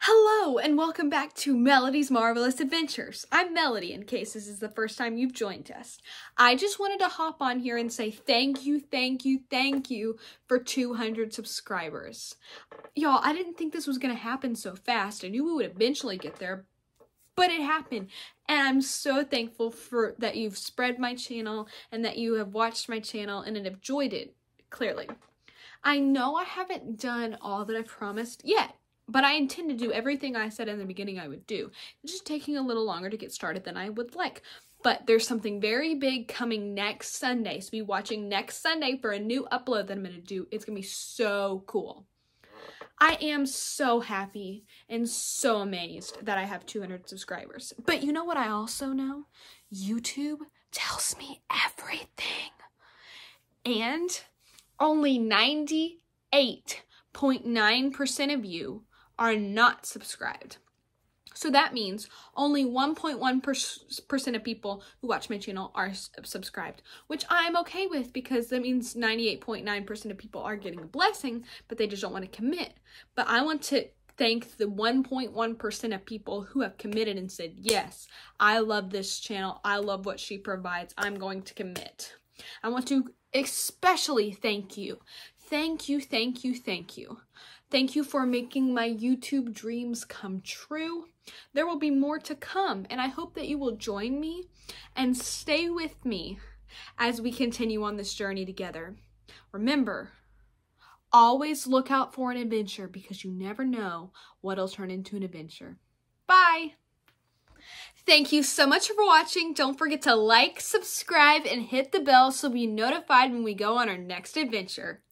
Hello, and welcome back to Melody's Marvelous Adventures. I'm Melody, in case this is the first time you've joined us. I just wanted to hop on here and say thank you, thank you, thank you for 200 subscribers. Y'all, I didn't think this was going to happen so fast. I knew we would eventually get there, but it happened. And I'm so thankful for that you've spread my channel and that you have watched my channel and enjoyed it, clearly. I know I haven't done all that I promised yet but I intend to do everything I said in the beginning I would do. It's just taking a little longer to get started than I would like. But there's something very big coming next Sunday. So be watching next Sunday for a new upload that I'm going to do. It's going to be so cool. I am so happy and so amazed that I have 200 subscribers. But you know what I also know? YouTube tells me everything. And only 98.9% of you are not subscribed. So that means only 1.1% of people who watch my channel are subscribed, which I'm okay with because that means 98.9% of people are getting a blessing, but they just don't want to commit. But I want to thank the 1.1% of people who have committed and said, yes, I love this channel. I love what she provides. I'm going to commit. I want to especially thank you. Thank you, thank you, thank you. Thank you for making my YouTube dreams come true. There will be more to come, and I hope that you will join me and stay with me as we continue on this journey together. Remember, always look out for an adventure because you never know what'll turn into an adventure. Bye! Thank you so much for watching. Don't forget to like, subscribe, and hit the bell so be notified when we go on our next adventure.